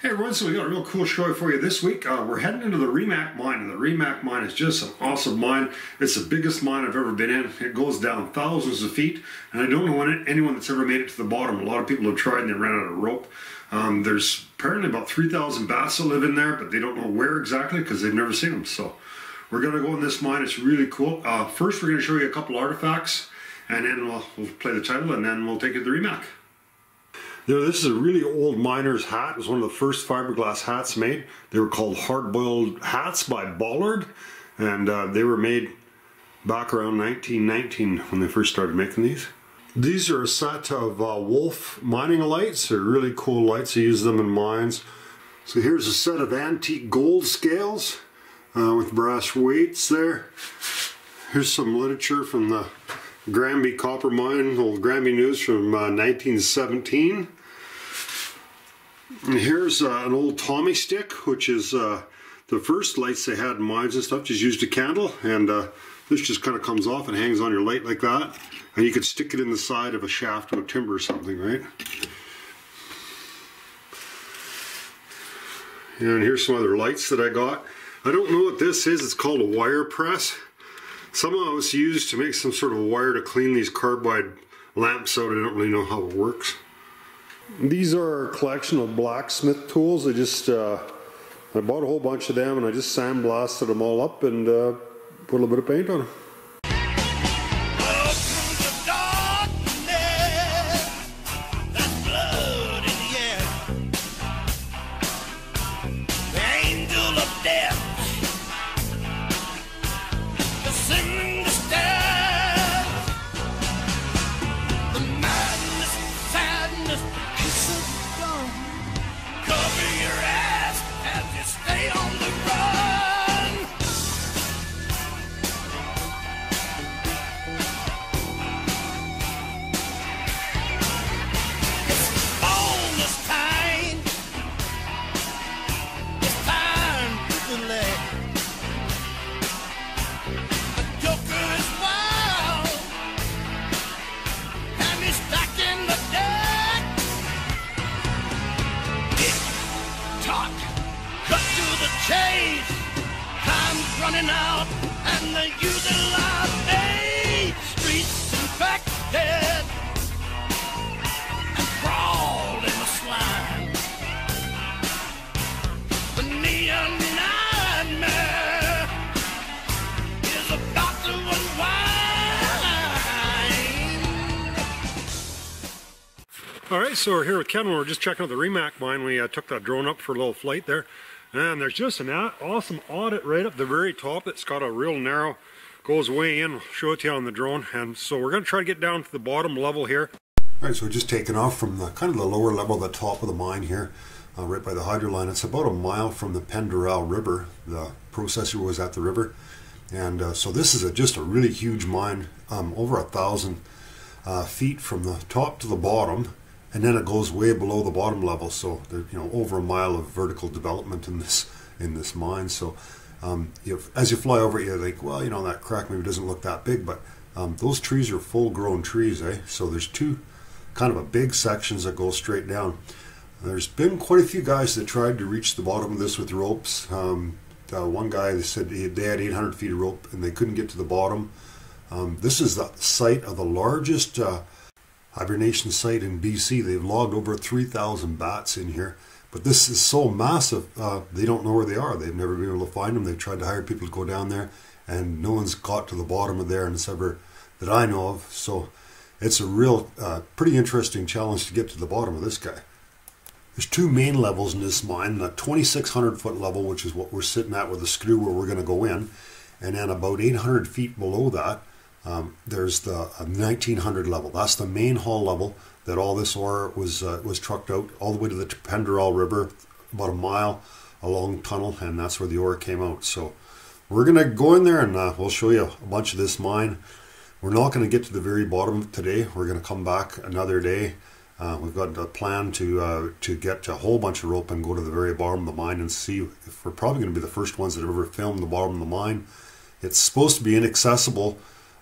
Hey everyone, so we got a real cool show for you this week. Uh, we're heading into the Remac mine, and the Remac mine is just an awesome mine. It's the biggest mine I've ever been in. It goes down thousands of feet, and I don't know anyone that's ever made it to the bottom. A lot of people have tried and they ran out of rope. Um, there's apparently about 3,000 bats that live in there, but they don't know where exactly because they've never seen them. So we're going to go in this mine. It's really cool. Uh, first, we're going to show you a couple artifacts, and then we'll, we'll play the title, and then we'll take you to the Remac. Now, this is a really old miner's hat. It was one of the first fiberglass hats made. They were called hard-boiled hats by Bullard, and uh, they were made back around 1919 when they first started making these. These are a set of uh, Wolf mining lights. They're really cool lights. I use them in mines. So here's a set of antique gold scales uh, with brass weights there. Here's some literature from the Granby copper mine, old Granby News from uh, 1917. And here's uh, an old Tommy stick, which is uh, the first lights they had in mines and stuff, just used a candle, and uh, this just kind of comes off and hangs on your light like that. And you could stick it in the side of a shaft of timber or something, right? And here's some other lights that I got. I don't know what this is, it's called a wire press. Somehow it's used to make some sort of wire to clean these carbide lamps out. I don't really know how it works. These are a collection of blacksmith tools. I just uh, I bought a whole bunch of them and I just sandblasted them all up and uh, put a little bit of paint on them. Out and the using. Streets infected and crawled in the slime. The neon nightmare is about to unwind. All right, so we're here with Ken. We're just checking out the Remac mine. We uh, took that drone up for a little flight there. And there's just an awesome adit right up the very top that's got a real narrow, goes way in, I'll show it to you on the drone. And so we're going to try to get down to the bottom level here. All right, so we're just taking off from the kind of the lower level, the top of the mine here, uh, right by the hydro line. It's about a mile from the Pend d'Oreille River. The processor was at the river. And uh, so this is a, just a really huge mine, um, over a thousand uh, feet from the top to the bottom and then it goes way below the bottom level. So there, you know, over a mile of vertical development in this in this mine. So um, you, as you fly over it, you think, well, you know, that crack maybe doesn't look that big, but um, those trees are full-grown trees, eh? So there's two kind of a big sections that go straight down. There's been quite a few guys that tried to reach the bottom of this with ropes. Um, uh, one guy they said they had 800 feet of rope and they couldn't get to the bottom. Um, this is the site of the largest uh, hibernation site in BC. They've logged over 3,000 bats in here. But this is so massive, uh, they don't know where they are. They've never been able to find them. They've tried to hire people to go down there, and no one's got to the bottom of there and it's ever that I know of. So it's a real, uh, pretty interesting challenge to get to the bottom of this guy. There's two main levels in this mine, the 2,600 foot level, which is what we're sitting at with the screw where we're going to go in, and then about 800 feet below that, um, there's the 1900 uh, level. That's the main haul level that all this ore was uh, was trucked out all the way to the Pend d'Oreille River, about a mile, a long tunnel, and that's where the ore came out. So we're gonna go in there and uh, we'll show you a bunch of this mine. We're not going to get to the very bottom today. We're going to come back another day. Uh, we've got a plan to uh, to get a whole bunch of rope and go to the very bottom of the mine and see if we're probably going to be the first ones that ever filmed the bottom of the mine. It's supposed to be inaccessible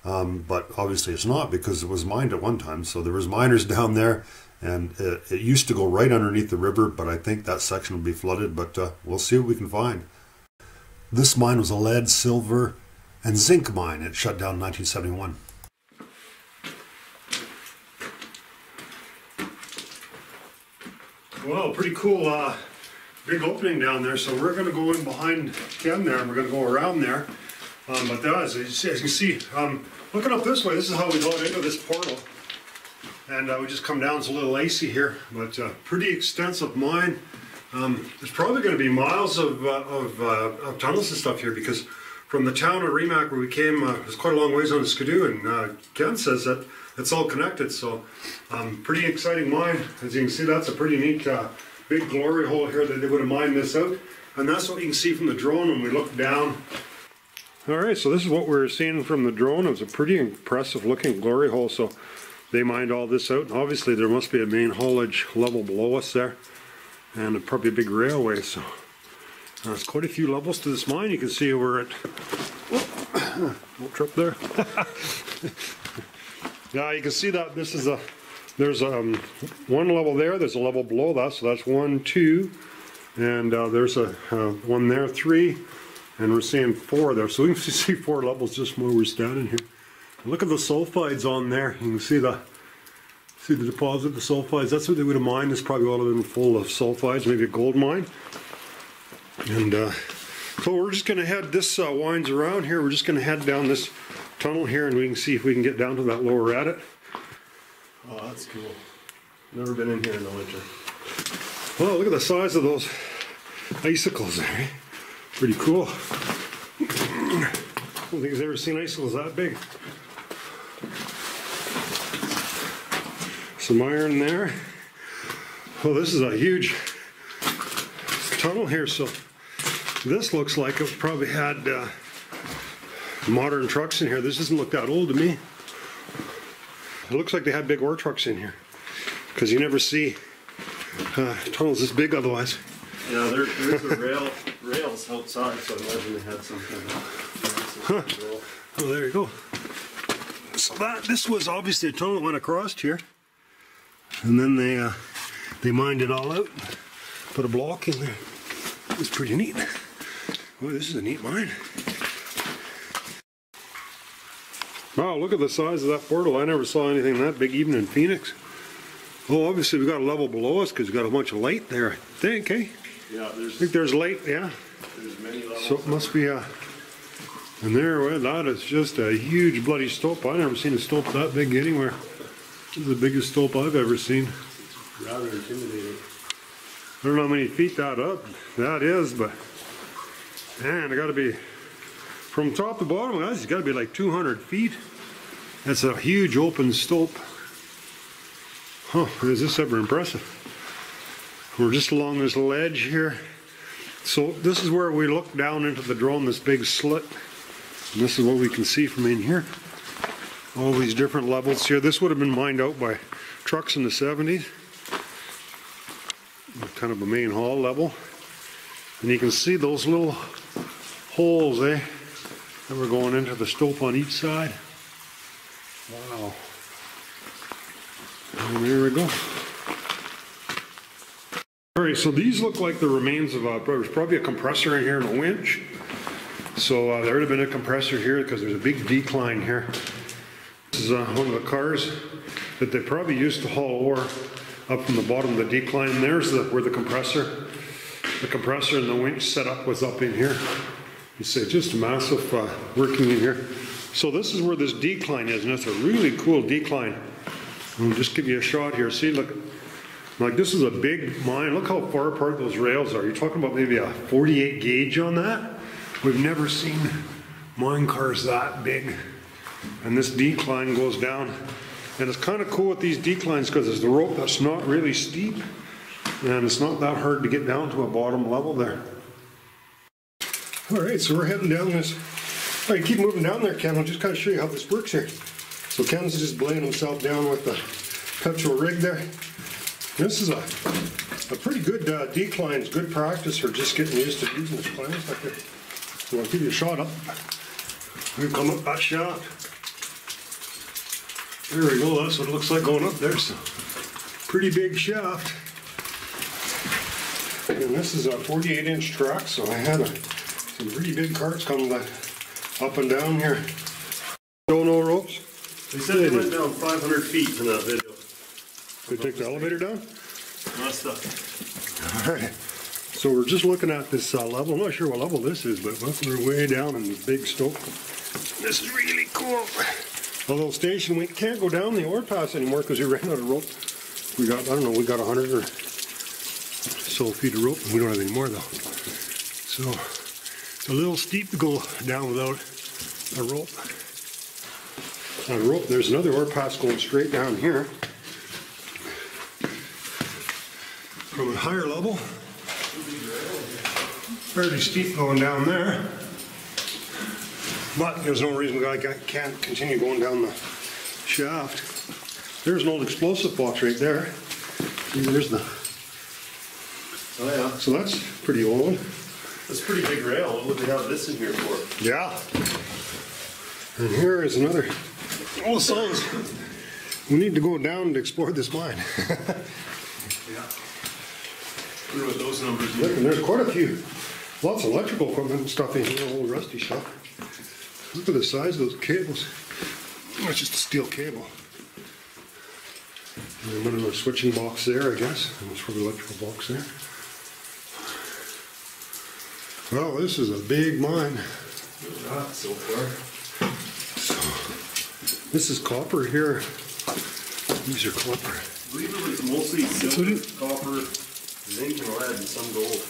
um, but obviously it's not because it was mined at one time. So there was miners down there, And it, it, used to go right underneath the river, but I think that section will be flooded. But uh, we'll see what we can find. This mine was a lead, silver, and zinc mine. It shut down in 1971. Well, pretty cool uh, big opening down there. So we're going to go in behind Ken there and we're going to go around there. Um, but as, you can see, um, looking up this way, this is how we got into this portal. And uh, we just come down, it's a little icy here, but uh, pretty extensive mine. Um, there's probably going to be miles of, uh, of, uh, of, tunnels and stuff here because from the town of Remac where we came, uh, it's quite a long ways on the Skidoo, and uh, Ken says that it's all connected. So, um, pretty exciting mine. As you can see, that's a pretty neat uh, big glory hole here that they would have mined this out. And that's what you can see from the drone when we look down. All right, so this is what we're seeing from the drone. It was a pretty impressive looking glory hole. So they mined all this out. And obviously there must be a main haulage level below us there. And probably a big railway. So uh, there's quite a few levels to this mine. You can see we're at, oh, trip there. Yeah, you can see that this is a, there's um, one level there, there's a level below that, so that's one, two, and uh, there's a uh, one there, three, and we're seeing four there. So we can see four levels just where we're standing here. Look at the sulfides on there. You can see the see the deposit, of the sulfides. That's what they would have mined. This probably all have been full of sulfides, maybe a gold mine. And uh, so we're just going to head, this uh, winds around here. We're just going to head down this tunnel here and we can see if we can get down to that lower adit. Oh, that's cool. Never been in here in the winter. Well, look at the size of those icicles there. Pretty cool. I don't think I've ever seen icicles that big. Some iron there. Well, this is a huge tunnel here, so this looks like it probably had uh, modern trucks in here. This doesn't look that old to me. It looks like they had big ore trucks in here because you never see uh, tunnels this big otherwise. Yeah, there, there's the rail rails outside, so I imagine they had some kind of. Huh. Oh, there you go. So that this was obviously a tunnel that went across here, and then they uh, they mined it all out, put a block in there. It was pretty neat. Boy, this is a neat mine. Wow, look at the size of that portal. I never saw anything that big even in Phoenix. Oh, obviously we got a level below us because we got a bunch of light there, I think, eh? Yeah, there's. I think there's light, yeah. There's many levels. So it must be a. And there, well, that is just a huge bloody stope. I never seen a stope that big anywhere. This is the biggest stope I've ever seen. Rather intimidating. I don't know how many feet that up. That is, but man, it got to be from top to bottom, guys, it's got to be like 200 feet. That's a huge open stope. Huh, is this ever impressive? We're just along this ledge here. So this is where we look down into the drone, this big slit. And this is what we can see from in here. All these different levels here. This would have been mined out by trucks in the 70s. Kind of a main haul level. And you can see those little holes, eh? And we're going into the stope on each side. Wow. And there we go. Right, so these look like the remains of a, there's probably a compressor in here and a winch. So uh, there would have been a compressor here because there's a big decline here. This is uh, one of the cars that they probably used to haul ore up from the bottom of the decline. There's the, where the compressor, the compressor and the winch setup was up in here. You see, just massive uh, working in here. So this is where this decline is, and it's a really cool decline. I'll just give you a shot here. See, look, like this is a big mine. Look how far apart those rails are. You're talking about maybe a 48 gauge on that. We've never seen mine cars that big. And this decline goes down. And it's kind of cool with these declines because it's the rope that's not really steep. And it's not that hard to get down to a bottom level there. All right, so we're heading down this. All right, keep moving down there, Ken. I'll just kind of show you how this works here. So Ken's just blaying himself down with the Petzl Rig there. This is a, a pretty good uh, decline. It's good practice for just getting used to using this plane. So I'll give you a shot up. We come up that shaft. There we go. That's what it looks like going up there. So pretty big shaft. And this is a 48 inch track, so I had a, some pretty big carts coming up and down here. Don't know ropes? They said they went down 500 feet in that video. They take the elevator down? Must have. All right. So we're just looking at this uh, level. I'm not sure what level this is, but look, we're way down in the big stope. This is really cool. Although station, we can't go down the ore pass anymore because we ran out of rope. We got, I don't know, we got 100 or so feet of rope, and we don't have any more though. So it's a little steep to go down without a rope. A rope, there's another ore pass going straight down here. From a higher level. Fairly steep going down there. But there's no reason why I can't continue going down the shaft. There's an old explosive box right there. There's the, Oh, yeah. so that's pretty old. That's a pretty big rail. What would they have this in here for? Yeah. And here is another, oh, so we need to go down to explore this mine. Yeah. Wonder what those numbers Look, and there's quite a few, lots of electrical equipment and stuff in here, old rusty stuff. Look at the size of those cables. Oh, it's just a steel cable. And then another switching box there, I guess, and it's probably electrical box there. Well, this is a big mine. Not so far. This is copper here. These are copper. I believe it was mostly silver, copper, zinc, and lead, and some gold.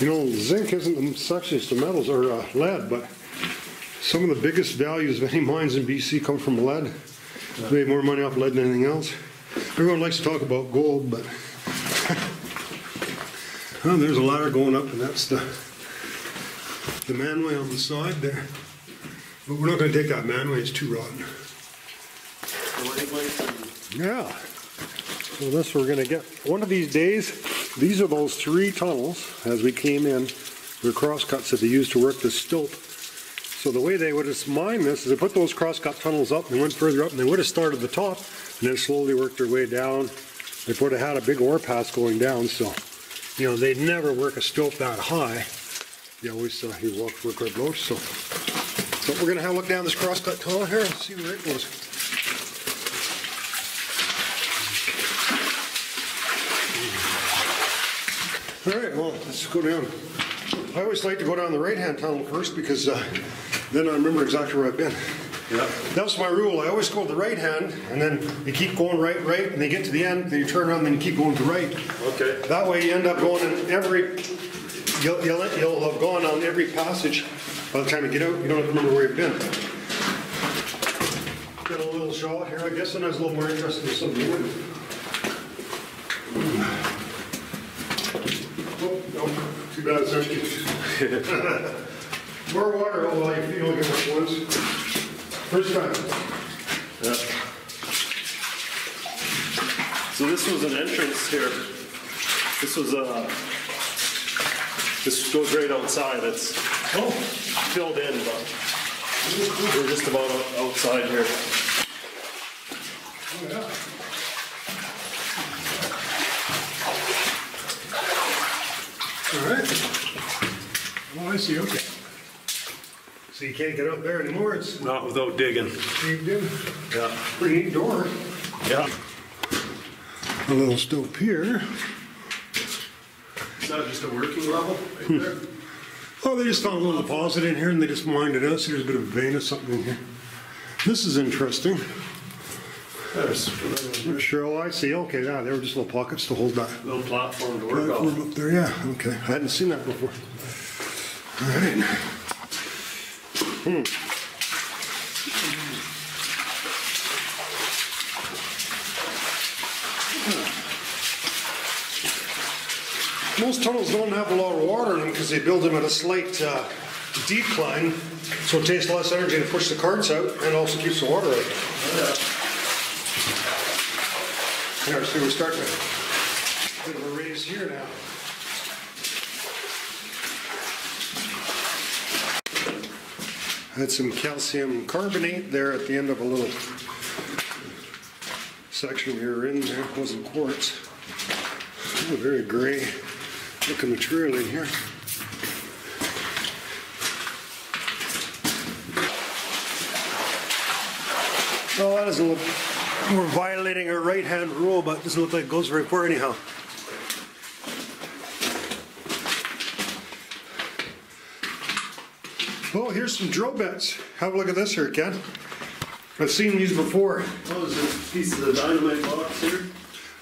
You know, zinc isn't the sexiest of metals, or uh, lead, but some of the biggest values of any mines in BC come from lead. They make more money off lead than anything else. Everyone likes to talk about gold, but oh, there's a ladder going up, and that's the the manway on the side there. But we're not going to take that manway; it's too rotten. The light lights and Yeah. So what we're gonna get. One of these days, these are those three tunnels as we came in. They're crosscuts that they used to work the stilt. So the way they would have mined this is they put those crosscut tunnels up and went further up and they would have started the top and then slowly worked their way down. They would have had a big ore pass going down, so you know they'd never work a stilt that high. You always uh, you walk work right below. So, so we're gonna have a look down this crosscut tunnel here and see where it goes. All right, well, let's go down. I always like to go down the right-hand tunnel first because uh, then I remember exactly where I've been. Yeah. That's my rule. I always go to the right hand, and then you keep going right, right, and they get to the end, then you turn around, then you keep going to right. Okay. That way you end up going in every, you'll, you'll, you'll have gone on every passage. By the time you get out, you don't have to remember where you've been. Got a little shot here, I guess, and I was a little more interested in something new. Oh, no, too bad. More water, oh, well, you feel like it once. First time. Yeah. So this was an entrance here. This was a. This goes right outside. It's Oh, filled in, but we're just about outside here. oh, yeah. All right. Oh, I see, okay. So you can't get up there anymore, it's Not without digging. caved in. Yeah. Pretty neat door. Yeah. A little stope here. Is that just a working level right hmm. there? Oh, they just found a little deposit in here and they just mined it out. See, there's a bit of a vein or something in here. This is interesting. There's Sure, oh, I see. Okay, yeah, they were just little pockets to hold that. little platform to work Platform off. up there, yeah, okay. I hadn't seen that before. All right. Hmm. Most tunnels don't have a lot of water in them because they build them at a slight uh, decline, so it takes less energy to push the carts out and also keeps the water out. Yeah, so we're starting a bit of a raise here now. Had some calcium carbonate there at the end of a little section we were in there wasn't quartz. Oh, very gray looking material in here. Oh, that doesn't look, we're violating our right-hand rule, but it doesn't look like it goes very far anyhow. Oh, here's some drill bits. Have a look at this here, Ken. I've seen these before. Oh, is this piece of the dynamite box here?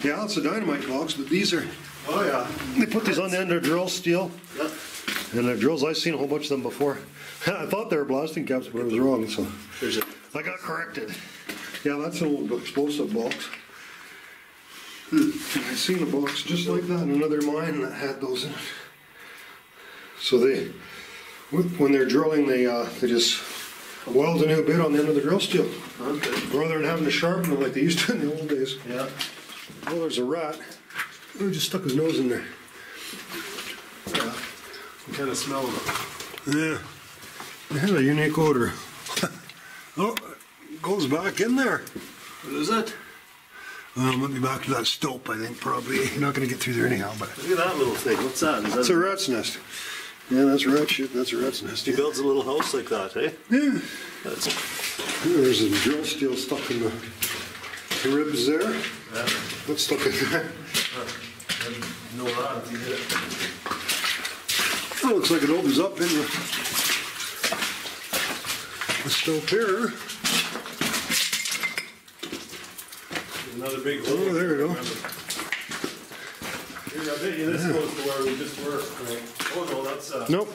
Yeah, it's a dynamite box, but these are, Oh, yeah. they put these on the end of drill steel. Yep. And they're drills, I've seen a whole bunch of them before. I thought they were blasting caps, but I was wrong, so I got corrected. Yeah, that's an old explosive box. I've seen a box just like that in another mine that had those in it. So they, when they're drilling, they, uh, they just weld a new bit on the end of the drill steel, okay. rather than having to sharpen them like they used to in the old days. Yeah. Oh, there's a rat. Oh, he just stuck his nose in there. Yeah. Kind of smell them. Yeah. It had a unique odor. oh, it goes back in there. What is it? Um, let me back to that stope, I think, probably. You're not gonna get through there anyhow, but. Look at that little thing. What's that? that? Is It's a rat's nest. Yeah, that's rat shit, that's a rat's nest. he builds a little house like that, eh? Yeah. That's There's a drill steel stuck in the the ribs there. yeah. That's stuck in there. No that if you hit it. That looks like it opens up in the, the stope here. Another big Oh, hole. there we go. Here, I bet you this goes to where we just were. Right. Oh no, that's uh, Nope.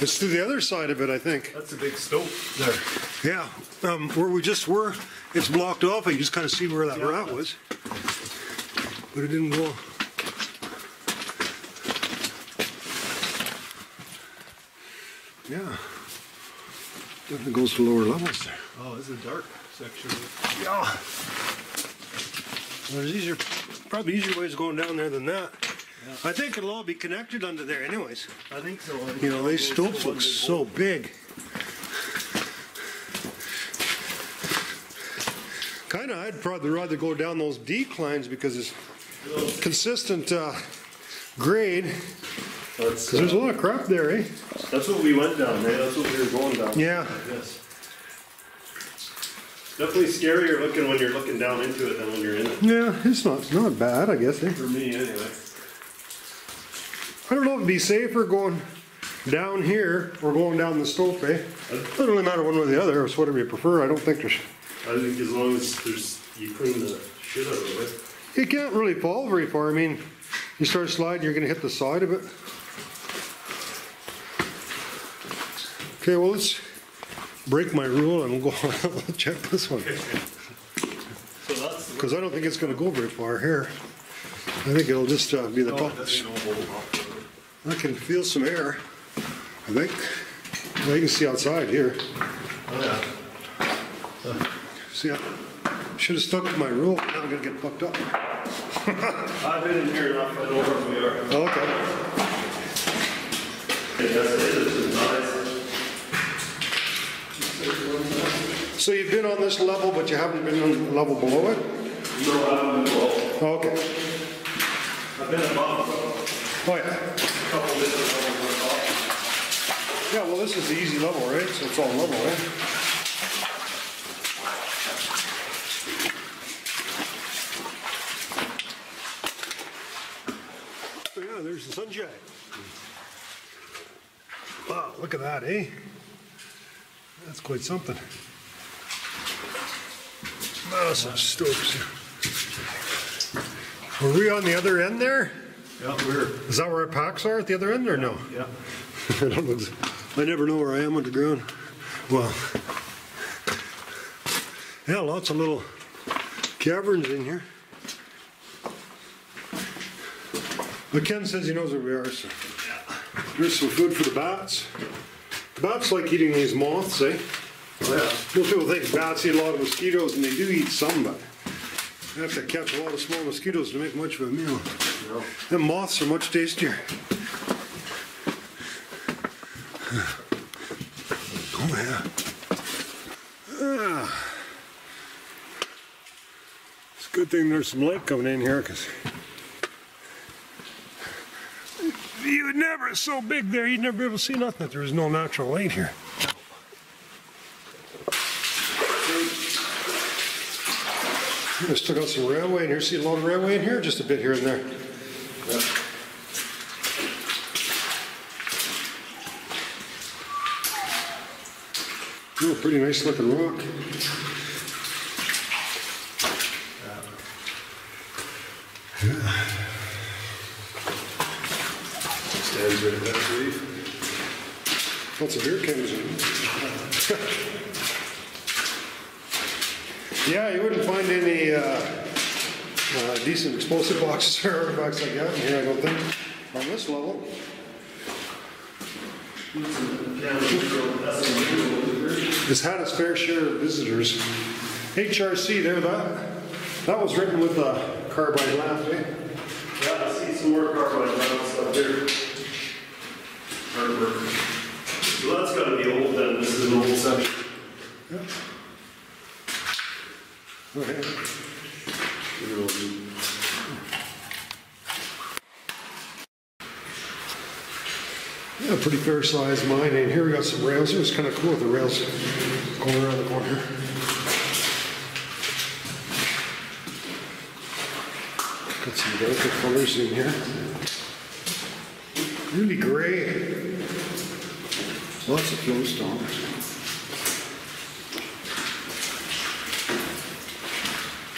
It's to the other side of it, I think. that's a big stope there. Yeah, um, where we just were, it's blocked off. I just kind of see where that Yeah. rat was. But it didn't go. Yeah. Definitely goes to lower levels there. Oh, this is a dark section. Yeah. There's easier, probably easier ways of going down there than that. I think it'll all be connected under there anyways. I think so. I think You know, these stopes look so big. Kinda, I'd probably rather go down those declines because it's consistent, uh, grade. That's, 'Cause there's a uh, lot of crap there, eh? that's what we went down, man. That's what we were going down. Yeah. Yes. Definitely scarier looking when you're looking down into it than when you're in it. Yeah, it's not, it's not bad, I guess, eh? For me, anyway. I don't know if it'd be safer going down here or going down the stope, eh? It doesn't really matter one way or the other, it's whatever you prefer. I don't think there's, I think as long as there's you clean the shit out of it. It can't really fall very far. I mean, you start sliding, you're gonna hit the side of it. Okay, well, let's break my rule and we'll go, check this one. So that's. Because I don't think it's gonna go very far here. I think it'll just uh, be the top. it doesn't go whole lot. I can feel some air, I think. Well, you can see outside here. Oh, yeah. See, I should have stuck with my rule. Now I'm gonna get fucked up. I've been in here enough, I know where we are. Okay. Hey, that's it, this is nice. So you've been on this level, but you haven't been on the level below it? No, I haven't been below. Okay. I've been above Oh, yeah. a couple different levels of. Yeah, well, this is the easy level, right? So it's all level, right? Oh, Yeah, there's the sunshine. Wow, look at that, eh? That's quite something. Massive stopes. Were we on the other end there? Yeah, we're, Is that where our packs are at the other end or no? yeah. I don't know. I never know where I am underground. Well, yeah, lots of little caverns in here. But Ken says he knows where we are, so. Here's some food for the bats. Bats like eating these moths, eh? Yeah. Most people think bats eat a lot of mosquitoes, and they do eat some, but you have to catch a lot of small mosquitoes to make much of a meal. No. Them moths are much tastier. Oh yeah. Ah. It's a Good thing there's some light coming in here because you would never, it's so big there, you'd never be able to see nothing if there was no natural light here. I took out some railway in here. See a lot of railway in here? Just a bit here and there. Oh, pretty nice looking rock. Stands right at that reef. Lots of beer cans in Yeah, you wouldn't find any uh, uh, decent explosive boxes or artifacts like that in here, I don't think, on this level. It's had its fair share of visitors. HRC there, that, that was written with a carbide lamp, eh? Yeah, I see some more carbide rounds up here. Hardware. So that's gotta be old then, this is an old section. Yeah, pretty fair sized mine. And here we got some rails. It was kind of cool with the rails going around the corner. Got some delicate colors in here. Really gray. Lots of flowstones.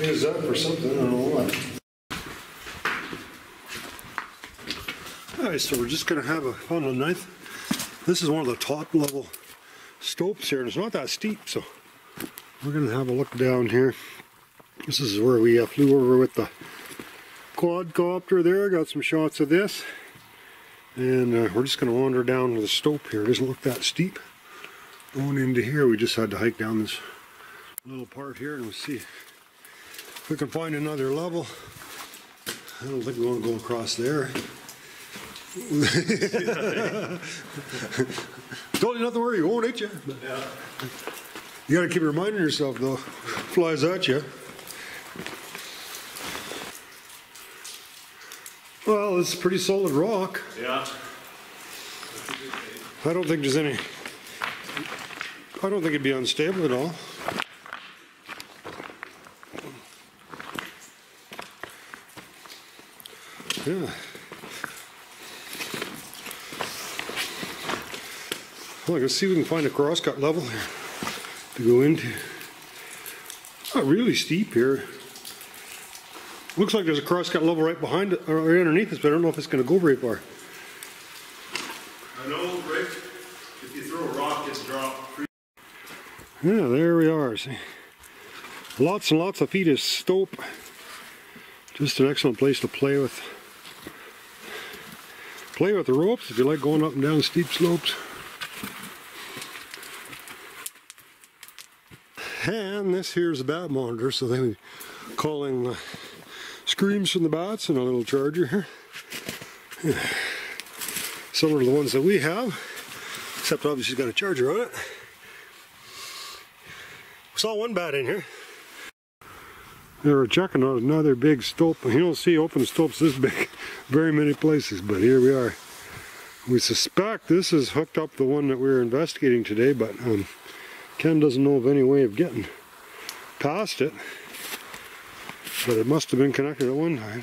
Use that for something, I don't know what. All right, so we're just gonna have a fun one night. This is one of the top level stopes here, and it's not that steep, so we're gonna have a look down here. This is where we uh, flew over with the quadcopter there. Got some shots of this. And uh, we're just going to wander down to the stope here. It doesn't look that steep. Going into here, we just had to hike down this little part here and we'll see if we can find another level. I don't think we want to go across there. Told you not to worry, you won't hit you. Yeah. You got to keep reminding yourself though, flies at you. Well, it's pretty solid rock. Yeah. I don't think there's any. I don't think it'd be unstable at all. Yeah. Well, let's see if we can find a crosscut level here to go into. Not really steep here. Looks like there's a crosscut level right behind it, or right underneath us, but I don't know if it's going to go very far. I know, Rick, if you throw a rock, it's dropped. Yeah, there we are. See, lots and lots of feet of stope. Just an excellent place to play with. Play with the ropes if you like going up and down steep slopes. And this here is a bat monitor, so they calling the screams from the bats and a little charger here. Similar to the ones that we have, except obviously it's got a charger on it. Saw one bat in here. They were checking out another big stope. You don't see open stopes this big very many places, but here we are. We suspect this is hooked up the one that we were investigating today, but um, Ken doesn't know of any way of getting past it. But it must have been connected at one time.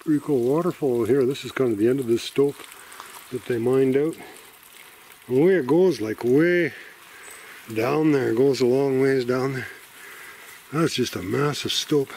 Pretty cool waterfall here. This is kind of the end of this stope that they mined out. And way it goes, like way down there. It goes a long ways down there. That's just a massive stope.